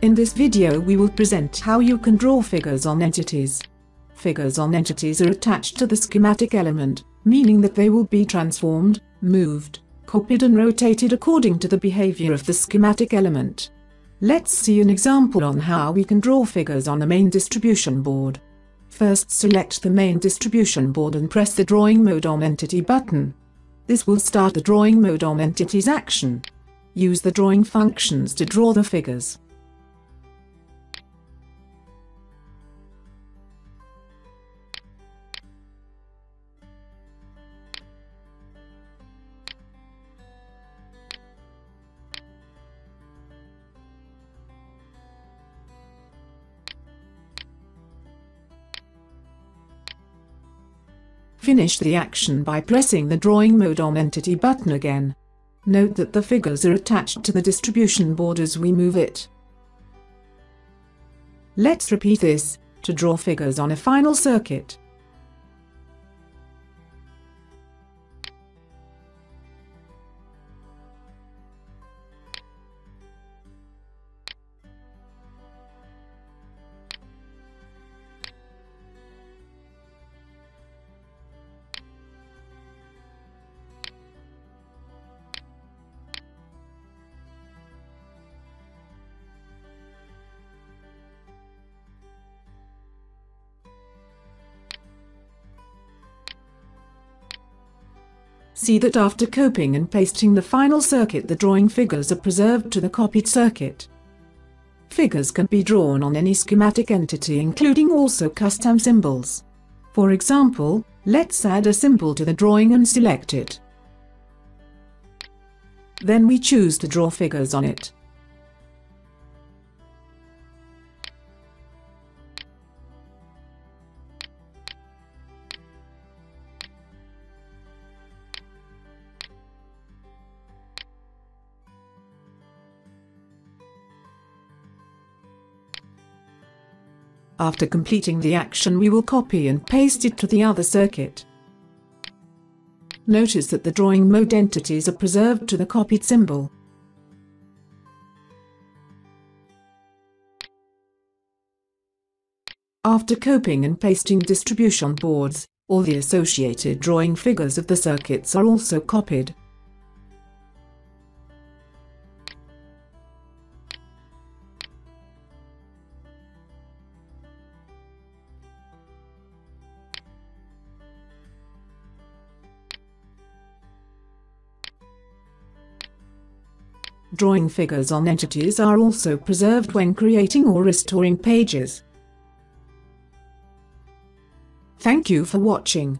In this video we will present how you can draw figures on entities. Figures on entities are attached to the schematic element, meaning that they will be transformed, moved, copied and rotated according to the behavior of the schematic element. Let's see an example on how we can draw figures on the main distribution board. First select the main distribution board and press the Drawing Mode on Entity button. This will start the Drawing Mode on Entities action. Use the drawing functions to draw the figures. Finish the action by pressing the Drawing Mode on Entity button again. Note that the figures are attached to the distribution board as we move it. Let's repeat this, to draw figures on a final circuit. See that after copying and pasting the final circuit the drawing figures are preserved to the copied circuit. Figures can be drawn on any schematic entity including also custom symbols. For example, let's add a symbol to the drawing and select it. Then we choose to draw figures on it. After completing the action we will copy and paste it to the other circuit. Notice that the drawing mode entities are preserved to the copied symbol. After copying and pasting distribution boards, all the associated drawing figures of the circuits are also copied. Drawing figures on entities are also preserved when creating or restoring pages. Thank you for watching.